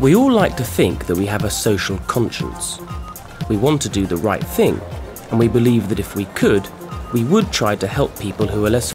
We all like to think that we have a social conscience. We want to do the right thing, and we believe that if we could, we would try to help people who are less